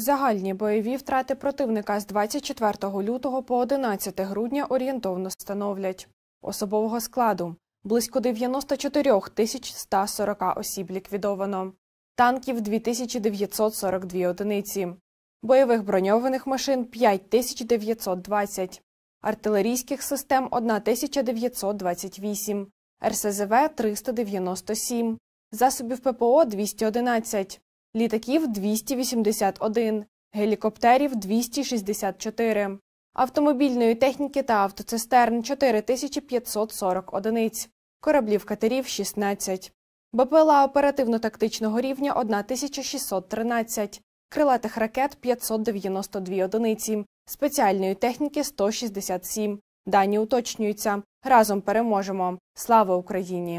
Загальні бойові втрати противника з 24 лютого по 11 грудня орієнтовно становлять особового складу. Близько 94 тисяч 140 осіб ліквідовано, танків 2942 одиниці, бойових броньованих машин 5920, артилерійських систем 1928, РСЗВ 397, засобів ППО 211, літаків 281, гелікоптерів 264, автомобільної техніки та автоцистерн 4540 одиниць, кораблів катерів 16, БПЛА оперативно-тактичного рівня 1613, крилатих ракет 592 одиниці, спеціальної техніки 167. Дані уточнюються. Разом переможемо. Слава Україні!